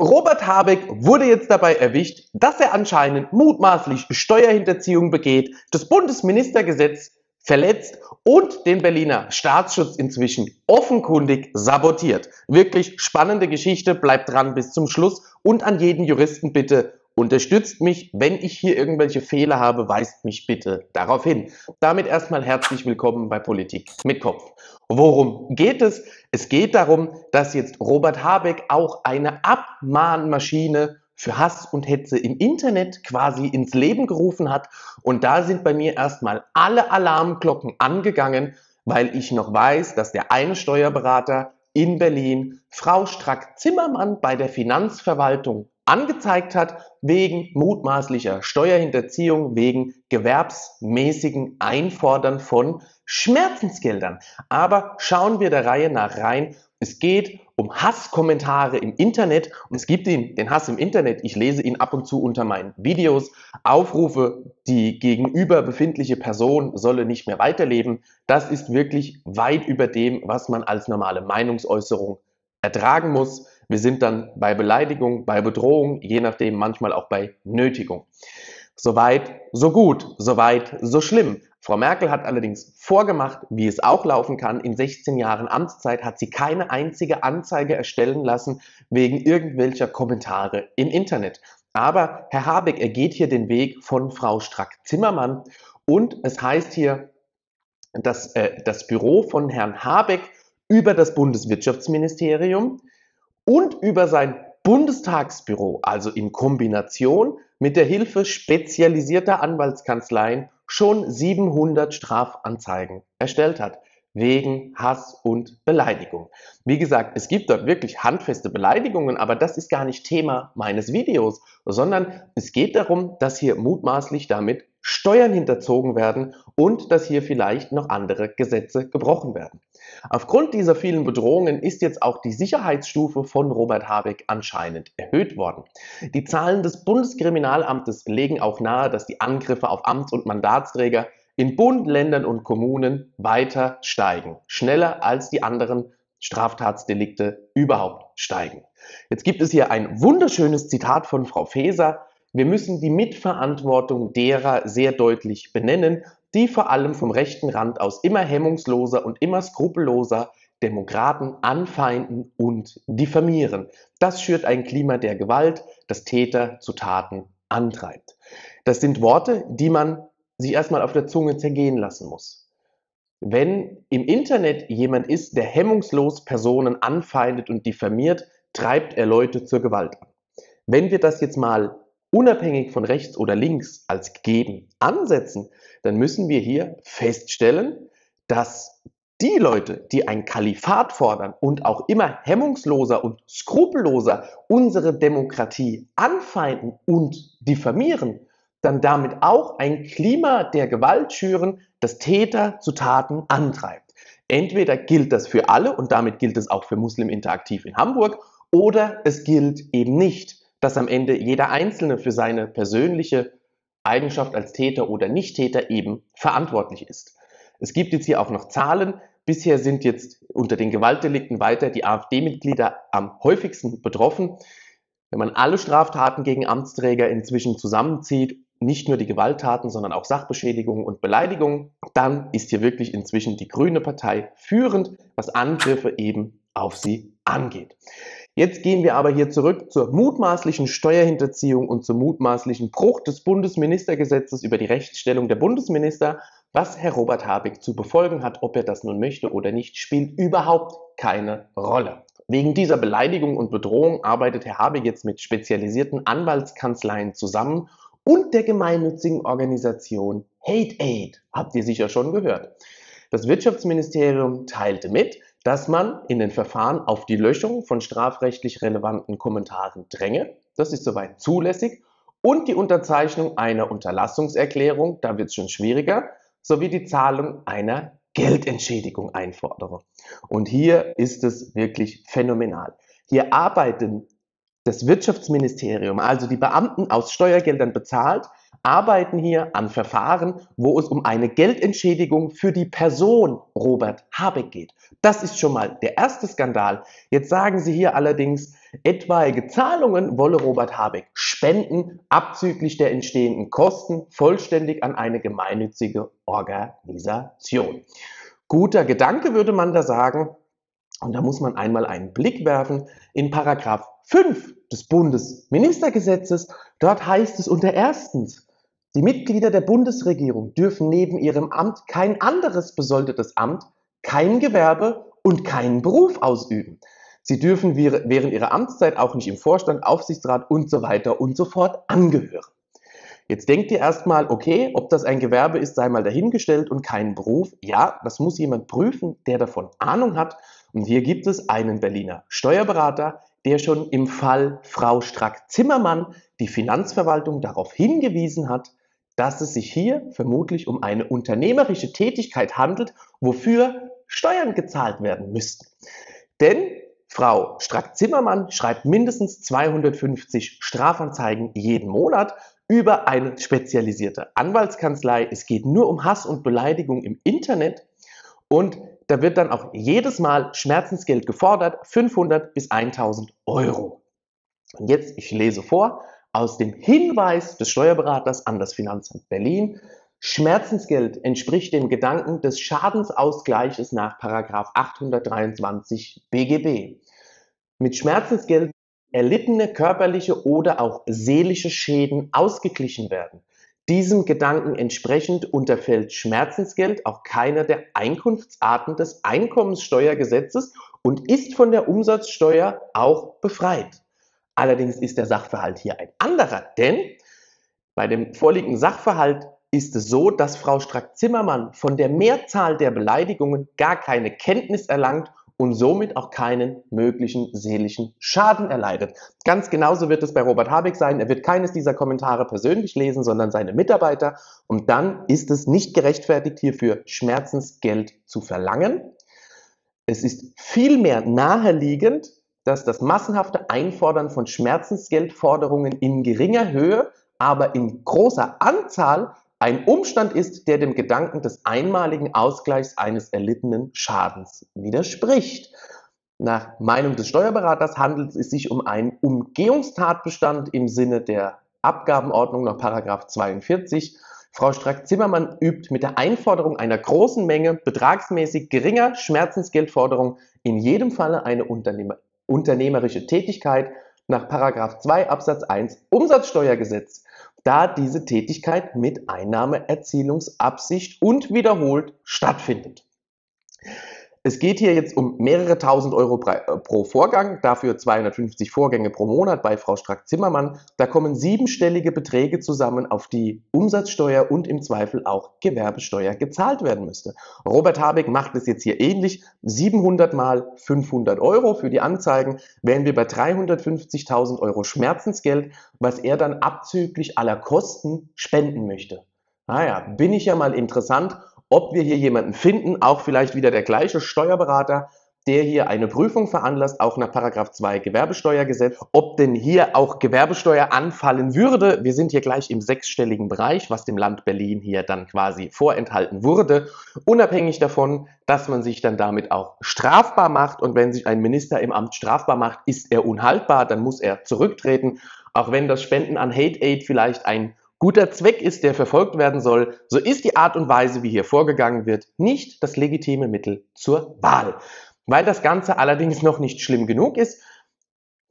Robert Habeck wurde jetzt dabei erwischt, dass er anscheinend mutmaßlich Steuerhinterziehung begeht, das Bundesministergesetz verletzt und den Berliner Staatsschutz inzwischen offenkundig sabotiert. Wirklich spannende Geschichte, bleibt dran bis zum Schluss und an jeden Juristen bitte Unterstützt mich, wenn ich hier irgendwelche Fehler habe, weist mich bitte darauf hin. Damit erstmal herzlich willkommen bei Politik mit Kopf. Worum geht es? Es geht darum, dass jetzt Robert Habeck auch eine Abmahnmaschine für Hass und Hetze im Internet quasi ins Leben gerufen hat. Und da sind bei mir erstmal alle Alarmglocken angegangen, weil ich noch weiß, dass der eine Steuerberater in Berlin Frau Strack-Zimmermann bei der Finanzverwaltung angezeigt hat wegen mutmaßlicher Steuerhinterziehung, wegen gewerbsmäßigen Einfordern von Schmerzensgeldern. Aber schauen wir der Reihe nach rein. Es geht um Hasskommentare im Internet und es gibt ihn, den Hass im Internet. Ich lese ihn ab und zu unter meinen Videos. Aufrufe, die gegenüber befindliche Person solle nicht mehr weiterleben. Das ist wirklich weit über dem, was man als normale Meinungsäußerung ertragen muss. Wir sind dann bei Beleidigung, bei Bedrohung, je nachdem manchmal auch bei Nötigung. Soweit, so gut, soweit, so schlimm. Frau Merkel hat allerdings vorgemacht, wie es auch laufen kann. In 16 Jahren Amtszeit hat sie keine einzige Anzeige erstellen lassen wegen irgendwelcher Kommentare im Internet. Aber Herr Habeck, er geht hier den Weg von Frau Strack-Zimmermann und es heißt hier, dass äh, das Büro von Herrn Habeck über das Bundeswirtschaftsministerium und über sein Bundestagsbüro, also in Kombination mit der Hilfe spezialisierter Anwaltskanzleien, schon 700 Strafanzeigen erstellt hat wegen Hass und Beleidigung. Wie gesagt, es gibt dort wirklich handfeste Beleidigungen, aber das ist gar nicht Thema meines Videos, sondern es geht darum, dass hier mutmaßlich damit Steuern hinterzogen werden und dass hier vielleicht noch andere Gesetze gebrochen werden. Aufgrund dieser vielen Bedrohungen ist jetzt auch die Sicherheitsstufe von Robert Habeck anscheinend erhöht worden. Die Zahlen des Bundeskriminalamtes legen auch nahe, dass die Angriffe auf Amts- und Mandatsträger in Bund, Ländern und Kommunen weiter steigen, schneller als die anderen Straftatsdelikte überhaupt steigen. Jetzt gibt es hier ein wunderschönes Zitat von Frau Faeser, wir müssen die Mitverantwortung derer sehr deutlich benennen, die vor allem vom rechten Rand aus immer hemmungsloser und immer skrupelloser Demokraten anfeinden und diffamieren. Das schürt ein Klima der Gewalt, das Täter zu Taten antreibt. Das sind Worte, die man sich erstmal auf der Zunge zergehen lassen muss. Wenn im Internet jemand ist, der hemmungslos Personen anfeindet und diffamiert, treibt er Leute zur Gewalt an. Wenn wir das jetzt mal unabhängig von rechts oder links als gegeben ansetzen, dann müssen wir hier feststellen, dass die Leute, die ein Kalifat fordern und auch immer hemmungsloser und skrupelloser unsere Demokratie anfeinden und diffamieren, dann damit auch ein Klima der Gewalt schüren, das Täter zu Taten antreibt. Entweder gilt das für alle und damit gilt es auch für Muslim Interaktiv in Hamburg oder es gilt eben nicht dass am Ende jeder Einzelne für seine persönliche Eigenschaft als Täter oder Nichttäter eben verantwortlich ist. Es gibt jetzt hier auch noch Zahlen. Bisher sind jetzt unter den Gewaltdelikten weiter die AfD-Mitglieder am häufigsten betroffen. Wenn man alle Straftaten gegen Amtsträger inzwischen zusammenzieht, nicht nur die Gewalttaten, sondern auch Sachbeschädigungen und Beleidigungen, dann ist hier wirklich inzwischen die Grüne Partei führend, was Angriffe eben auf sie angeht. Jetzt gehen wir aber hier zurück zur mutmaßlichen Steuerhinterziehung und zum mutmaßlichen Bruch des Bundesministergesetzes über die Rechtsstellung der Bundesminister. Was Herr Robert Habeck zu befolgen hat, ob er das nun möchte oder nicht, spielt überhaupt keine Rolle. Wegen dieser Beleidigung und Bedrohung arbeitet Herr Habeck jetzt mit spezialisierten Anwaltskanzleien zusammen und der gemeinnützigen Organisation Hate Aid. Habt ihr sicher schon gehört. Das Wirtschaftsministerium teilte mit, dass man in den Verfahren auf die Löschung von strafrechtlich relevanten Kommentaren dränge. Das ist soweit zulässig. Und die Unterzeichnung einer Unterlassungserklärung, da wird es schon schwieriger, sowie die Zahlung einer Geldentschädigung einfordere. Und hier ist es wirklich phänomenal. Hier arbeiten das Wirtschaftsministerium, also die Beamten aus Steuergeldern bezahlt, arbeiten hier an Verfahren, wo es um eine Geldentschädigung für die Person Robert Habeck geht. Das ist schon mal der erste Skandal. Jetzt sagen Sie hier allerdings, etwaige Zahlungen wolle Robert Habeck spenden, abzüglich der entstehenden Kosten, vollständig an eine gemeinnützige Organisation. Guter Gedanke würde man da sagen. Und da muss man einmal einen Blick werfen in Paragraph 5 des Bundesministergesetzes. Dort heißt es unter erstens, die Mitglieder der Bundesregierung dürfen neben ihrem Amt kein anderes besoldetes Amt, kein Gewerbe und keinen Beruf ausüben. Sie dürfen während ihrer Amtszeit auch nicht im Vorstand, Aufsichtsrat und so weiter und so fort angehören. Jetzt denkt ihr erstmal, okay, ob das ein Gewerbe ist, sei mal dahingestellt und kein Beruf. Ja, das muss jemand prüfen, der davon Ahnung hat. Und hier gibt es einen Berliner Steuerberater, der schon im Fall Frau Strack-Zimmermann die Finanzverwaltung darauf hingewiesen hat, dass es sich hier vermutlich um eine unternehmerische Tätigkeit handelt, wofür Steuern gezahlt werden müssten. Denn Frau Strack-Zimmermann schreibt mindestens 250 Strafanzeigen jeden Monat über eine spezialisierte Anwaltskanzlei. Es geht nur um Hass und Beleidigung im Internet und da wird dann auch jedes Mal Schmerzensgeld gefordert, 500 bis 1000 Euro. Und jetzt, ich lese vor aus dem Hinweis des Steuerberaters an das Finanzamt Berlin. Schmerzensgeld entspricht dem Gedanken des Schadensausgleiches nach 823 BGB. Mit Schmerzensgeld erlittene körperliche oder auch seelische Schäden ausgeglichen werden. Diesem Gedanken entsprechend unterfällt Schmerzensgeld auch keiner der Einkunftsarten des Einkommenssteuergesetzes und ist von der Umsatzsteuer auch befreit. Allerdings ist der Sachverhalt hier ein anderer, denn bei dem vorliegenden Sachverhalt ist es so, dass Frau Strack-Zimmermann von der Mehrzahl der Beleidigungen gar keine Kenntnis erlangt und somit auch keinen möglichen seelischen Schaden erleidet. Ganz genauso wird es bei Robert Habeck sein. Er wird keines dieser Kommentare persönlich lesen, sondern seine Mitarbeiter. Und dann ist es nicht gerechtfertigt, hierfür Schmerzensgeld zu verlangen. Es ist vielmehr naheliegend, dass das massenhafte Einfordern von Schmerzensgeldforderungen in geringer Höhe, aber in großer Anzahl ein Umstand ist, der dem Gedanken des einmaligen Ausgleichs eines erlittenen Schadens widerspricht. Nach Meinung des Steuerberaters handelt es sich um einen Umgehungstatbestand im Sinne der Abgabenordnung nach 42. Frau Strack-Zimmermann übt mit der Einforderung einer großen Menge betragsmäßig geringer Schmerzensgeldforderung in jedem Falle eine Unternehmer unternehmerische Tätigkeit nach 2 Absatz 1 Umsatzsteuergesetz da diese Tätigkeit mit Einnahmeerzielungsabsicht und wiederholt stattfindet. Es geht hier jetzt um mehrere tausend Euro äh, pro Vorgang, dafür 250 Vorgänge pro Monat bei Frau Strack-Zimmermann. Da kommen siebenstellige Beträge zusammen, auf die Umsatzsteuer und im Zweifel auch Gewerbesteuer gezahlt werden müsste. Robert Habeck macht es jetzt hier ähnlich. 700 mal 500 Euro für die Anzeigen, wären wir bei 350.000 Euro Schmerzensgeld, was er dann abzüglich aller Kosten spenden möchte. Naja, bin ich ja mal interessant ob wir hier jemanden finden, auch vielleicht wieder der gleiche Steuerberater, der hier eine Prüfung veranlasst, auch nach Paragraph 2 Gewerbesteuergesetz, ob denn hier auch Gewerbesteuer anfallen würde. Wir sind hier gleich im sechsstelligen Bereich, was dem Land Berlin hier dann quasi vorenthalten wurde, unabhängig davon, dass man sich dann damit auch strafbar macht. Und wenn sich ein Minister im Amt strafbar macht, ist er unhaltbar, dann muss er zurücktreten. Auch wenn das Spenden an Hate Aid vielleicht ein guter Zweck ist, der verfolgt werden soll, so ist die Art und Weise, wie hier vorgegangen wird, nicht das legitime Mittel zur Wahl. Weil das Ganze allerdings noch nicht schlimm genug ist,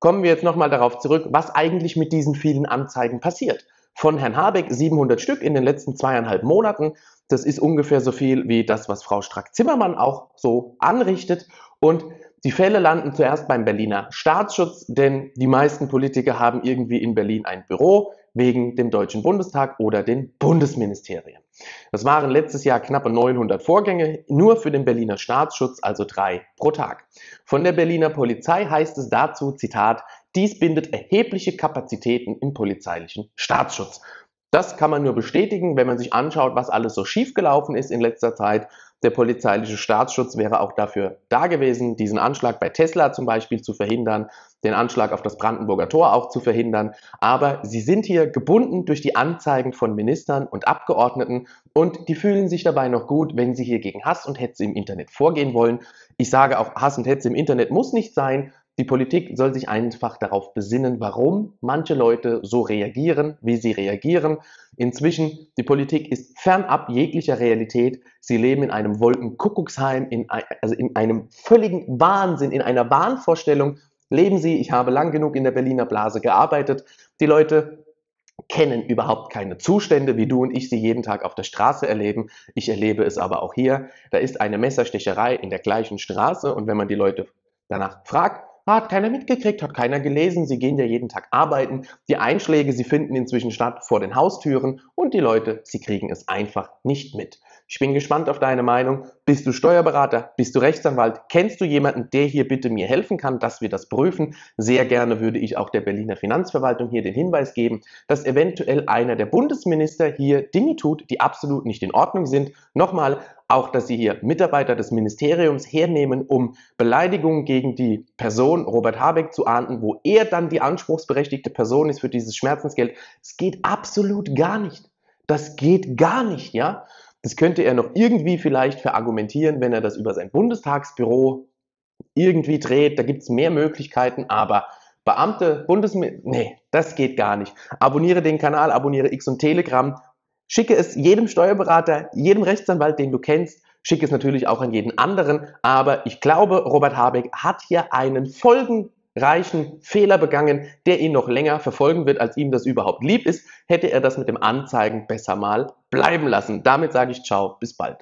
kommen wir jetzt nochmal darauf zurück, was eigentlich mit diesen vielen Anzeigen passiert. Von Herrn Habeck 700 Stück in den letzten zweieinhalb Monaten. Das ist ungefähr so viel wie das, was Frau Strack-Zimmermann auch so anrichtet. Und die Fälle landen zuerst beim Berliner Staatsschutz, denn die meisten Politiker haben irgendwie in Berlin ein Büro wegen dem Deutschen Bundestag oder den Bundesministerien. Das waren letztes Jahr knappe 900 Vorgänge, nur für den Berliner Staatsschutz, also drei pro Tag. Von der Berliner Polizei heißt es dazu, Zitat, dies bindet erhebliche Kapazitäten im polizeilichen Staatsschutz. Das kann man nur bestätigen, wenn man sich anschaut, was alles so schiefgelaufen ist in letzter Zeit. Der polizeiliche Staatsschutz wäre auch dafür da gewesen, diesen Anschlag bei Tesla zum Beispiel zu verhindern, den Anschlag auf das Brandenburger Tor auch zu verhindern. Aber sie sind hier gebunden durch die Anzeigen von Ministern und Abgeordneten und die fühlen sich dabei noch gut, wenn sie hier gegen Hass und Hetze im Internet vorgehen wollen. Ich sage auch, Hass und Hetze im Internet muss nicht sein. Die Politik soll sich einfach darauf besinnen, warum manche Leute so reagieren, wie sie reagieren. Inzwischen, die Politik ist fernab jeglicher Realität. Sie leben in einem Wolkenkuckucksheim, in, also in einem völligen Wahnsinn, in einer Wahnvorstellung leben sie. Ich habe lang genug in der Berliner Blase gearbeitet. Die Leute kennen überhaupt keine Zustände, wie du und ich sie jeden Tag auf der Straße erleben. Ich erlebe es aber auch hier. Da ist eine Messerstecherei in der gleichen Straße und wenn man die Leute danach fragt, hat keiner mitgekriegt, hat keiner gelesen. Sie gehen ja jeden Tag arbeiten. Die Einschläge, sie finden inzwischen statt vor den Haustüren und die Leute, sie kriegen es einfach nicht mit. Ich bin gespannt auf deine Meinung. Bist du Steuerberater? Bist du Rechtsanwalt? Kennst du jemanden, der hier bitte mir helfen kann, dass wir das prüfen? Sehr gerne würde ich auch der Berliner Finanzverwaltung hier den Hinweis geben, dass eventuell einer der Bundesminister hier Dinge tut, die absolut nicht in Ordnung sind. Nochmal, auch, dass sie hier Mitarbeiter des Ministeriums hernehmen, um Beleidigungen gegen die Person Robert Habeck zu ahnden, wo er dann die anspruchsberechtigte Person ist für dieses Schmerzensgeld. Es geht absolut gar nicht. Das geht gar nicht, ja. Das könnte er noch irgendwie vielleicht verargumentieren, wenn er das über sein Bundestagsbüro irgendwie dreht. Da gibt es mehr Möglichkeiten, aber Beamte, Bundesminister, nee, das geht gar nicht. Abonniere den Kanal, abonniere X und Telegram, schicke es jedem Steuerberater, jedem Rechtsanwalt, den du kennst, schicke es natürlich auch an jeden anderen, aber ich glaube, Robert Habeck hat hier einen Folgen reichen Fehler begangen, der ihn noch länger verfolgen wird, als ihm das überhaupt lieb ist, hätte er das mit dem Anzeigen besser mal bleiben lassen. Damit sage ich ciao, bis bald.